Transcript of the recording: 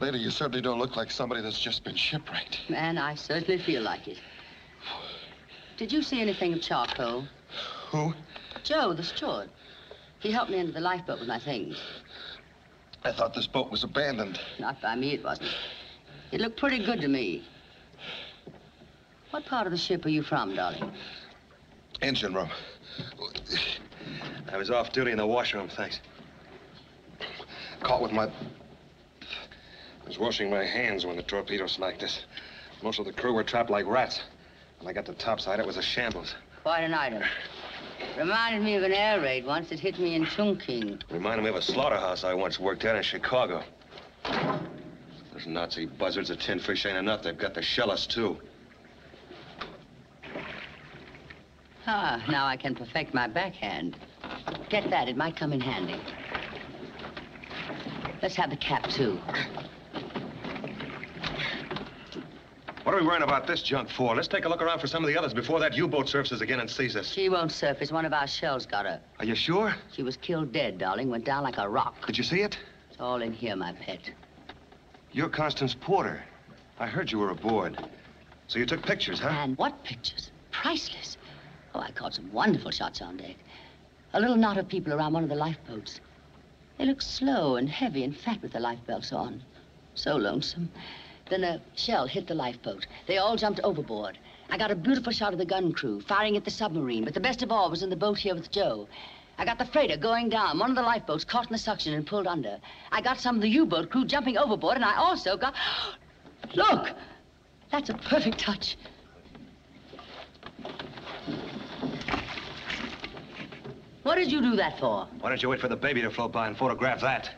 lady, you certainly don't look like somebody that's just been shipwrecked. Man, I certainly feel like it. Did you see anything of Charcoal? Who? Joe, the steward. He helped me into the lifeboat with my things. I thought this boat was abandoned. Not by me, it wasn't. It looked pretty good to me. What part of the ship are you from, darling? Engine room. I was off duty in the washroom, thanks. Caught with my... I was washing my hands when the torpedo smacked us. Most of the crew were trapped like rats. When I got to topside, it was a shambles. Quite an item. Reminded me of an air raid once that hit me in Chungking. Reminded me of a slaughterhouse I once worked at in Chicago. Those Nazi buzzards, a tin fish ain't enough. They've got to shell us, too. Ah, now I can perfect my backhand. Get that, it might come in handy. Let's have the cap, too. What are we worrying about this junk for? Let's take a look around for some of the others before that U-boat surfaces again and sees us. She won't surface. One of our shells got her. Are you sure? She was killed dead, darling. Went down like a rock. Did you see it? It's all in here, my pet. You're Constance Porter. I heard you were aboard. So you took pictures, huh? And what pictures? Priceless. Oh, I caught some wonderful shots on deck. A little knot of people around one of the lifeboats. They look slow and heavy and fat with the lifebelts on. So lonesome. Then a shell hit the lifeboat. They all jumped overboard. I got a beautiful shot of the gun crew firing at the submarine, but the best of all was in the boat here with Joe. I got the freighter going down. One of the lifeboats caught in the suction and pulled under. I got some of the U-boat crew jumping overboard, and I also got... Look! That's a perfect touch. What did you do that for? Why don't you wait for the baby to float by and photograph that?